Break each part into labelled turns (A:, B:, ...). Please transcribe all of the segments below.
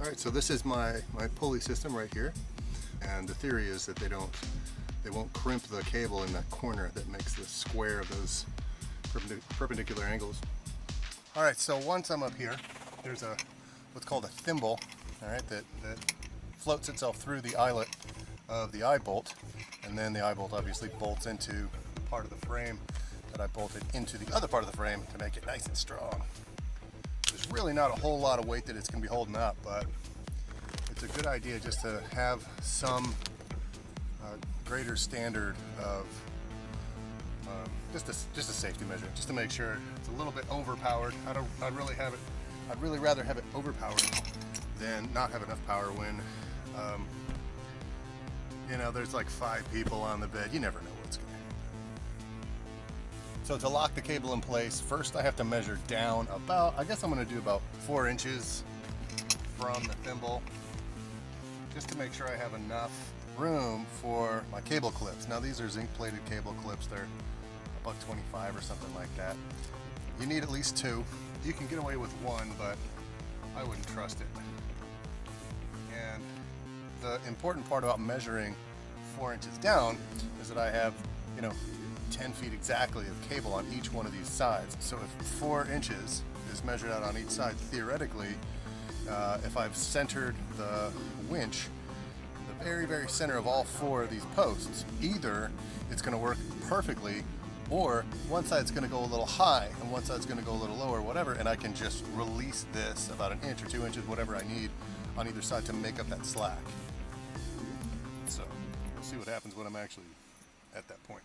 A: All right, so this is my, my pulley system right here. And the theory is that they don't, they won't crimp the cable in that corner that makes the square of those perpendicular angles. All right, so once I'm up here, there's a, what's called a thimble, all right, that, that floats itself through the eyelet of the eye bolt. And then the eye bolt obviously bolts into part of the frame that I bolted into the other part of the frame to make it nice and strong. There's really not a whole lot of weight that it's going to be holding up, but it's a good idea just to have some uh, greater standard of uh, just a, just a safety measure, just to make sure it's a little bit overpowered. I don't, I'd really have it, I'd really rather have it overpowered than not have enough power when, um, you know, there's like five people on the bed. You never know So to lock the cable in place, first I have to measure down about, I guess I'm going to do about four inches from the thimble just to make sure I have enough room for my cable clips. Now these are zinc plated cable clips. They're about 25 or something like that. You need at least two. You can get away with one, but I wouldn't trust it. And the important part about measuring four inches down is that I have, you know, 10 feet exactly of cable on each one of these sides. So if four inches is measured out on each side, theoretically, uh, if I've centered the winch the very, very center of all four of these posts, either it's going to work perfectly or one side's going to go a little high and one side's going to go a little lower, whatever, and I can just release this about an inch or two inches, whatever I need on either side to make up that slack. So we'll see what happens when I'm actually at that point.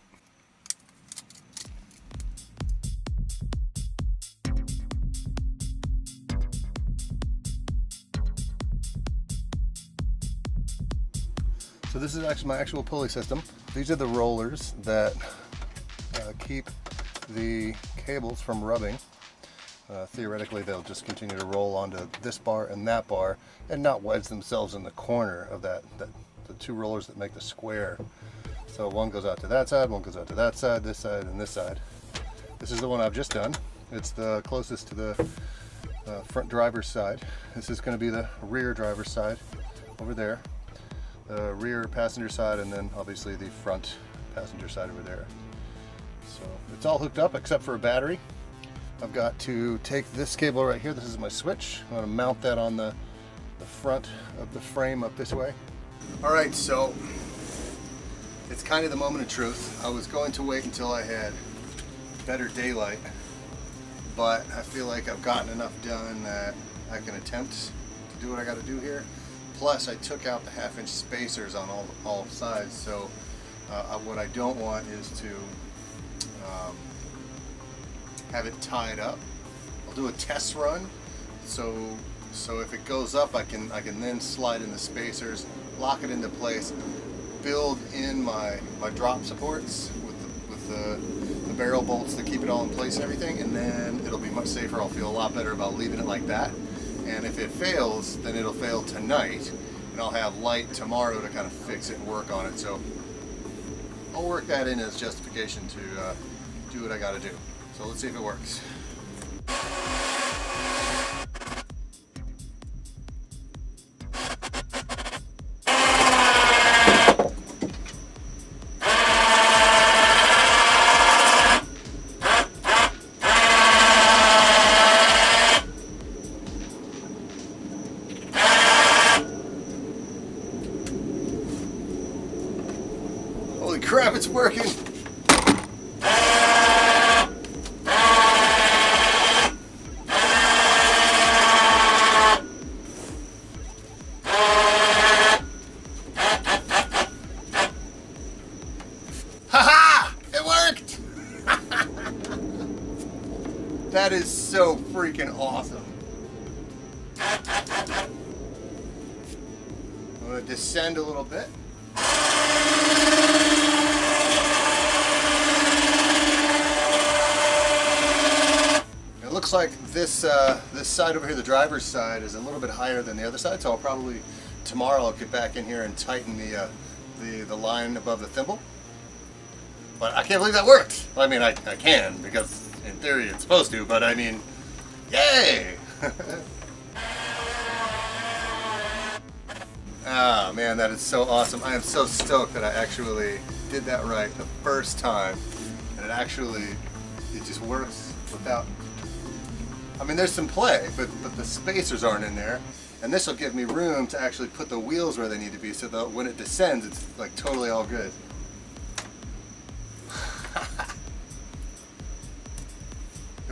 A: So this is actually my actual pulley system. These are the rollers that uh, keep the cables from rubbing. Uh, theoretically, they'll just continue to roll onto this bar and that bar and not wedge themselves in the corner of that, that the two rollers that make the square. So one goes out to that side, one goes out to that side, this side, and this side. This is the one I've just done. It's the closest to the uh, front driver's side. This is going to be the rear driver's side over there the rear passenger side and then obviously the front passenger side over there. So it's all hooked up except for a battery. I've got to take this cable right here, this is my switch. I'm gonna mount that on the, the front of the frame up this way. All right, so it's kind of the moment of truth. I was going to wait until I had better daylight, but I feel like I've gotten enough done that I can attempt to do what I gotta do here. Plus, I took out the half inch spacers on all, all sides, so uh, what I don't want is to um, have it tied up. I'll do a test run, so so if it goes up, I can I can then slide in the spacers, lock it into place, build in my my drop supports with the, with the, the barrel bolts to keep it all in place and everything, and then it'll be much safer. I'll feel a lot better about leaving it like that. And if it fails, then it'll fail tonight, and I'll have light tomorrow to kind of fix it and work on it. So I'll work that in as justification to uh, do what I got to do. So let's see if it works. So freaking awesome. I'm going to descend a little bit. It looks like this uh, this side over here, the driver's side, is a little bit higher than the other side. So I'll probably tomorrow I'll get back in here and tighten the uh, the the line above the thimble. But I can't believe that worked. I mean, I, I can because in theory it's supposed to. But I mean, yay! Ah, man, that is so awesome. I am so stoked that I actually did that right the first time. And it actually, it just works without, I mean, there's some play, but, but the spacers aren't in there. And this will give me room to actually put the wheels where they need to be so that when it descends, it's like totally all good.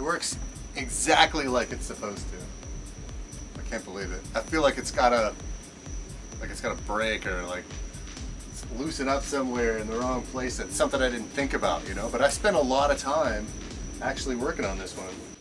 A: Works exactly like it's supposed to. I can't believe it. I feel like it's got a, like it's got a break or like loosen up somewhere in the wrong place. That's something I didn't think about, you know. But I spent a lot of time actually working on this one.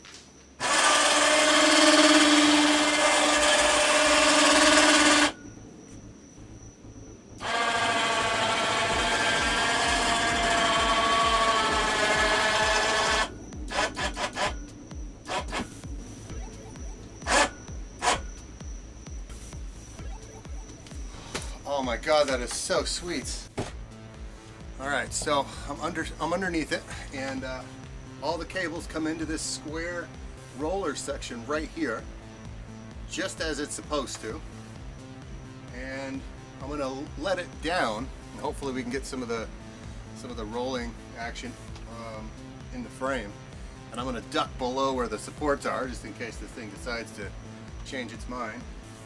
A: Oh my god, that is so sweet. All right, so I'm under I'm underneath it, and uh, all the cables come into this square roller section right here, just as it's supposed to. And I'm gonna let it down, and hopefully we can get some of the some of the rolling action um, in the frame. And I'm gonna duck below where the supports are, just in case this thing decides to change its mind.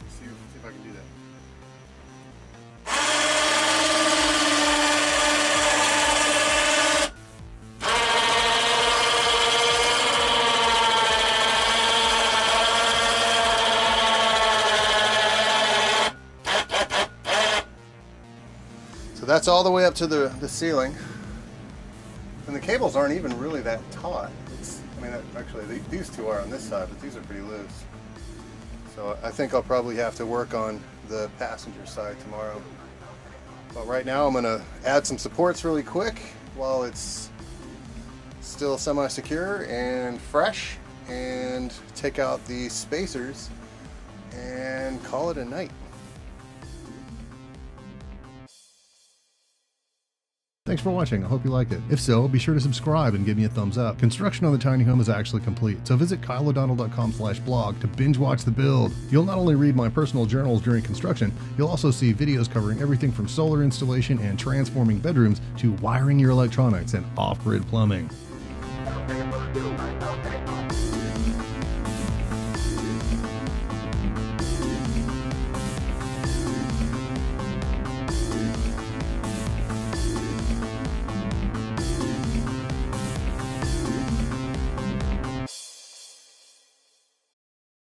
A: See, see if I can do that. That's all the way up to the, the ceiling. And the cables aren't even really that taut. It's, I mean, actually the- these two are on this side, but these are pretty loose. So I think I'll probably have to work on the passenger side tomorrow. But right now I'm gonna add some supports really quick while it's still semi-secure and fresh and take out the spacers and call it a night.
B: Thanks for watching. I hope you liked it. If so, be sure to subscribe and give me a thumbs up. Construction on the tiny home is actually complete, so visit cyleodonnell.com slash blog to binge watch the build. You'll not only read my personal journals during construction, you'll also see videos covering everything from solar installation and transforming bedrooms to wiring your electronics and off-grid plumbing.